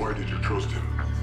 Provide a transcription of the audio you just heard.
Why did you trust him?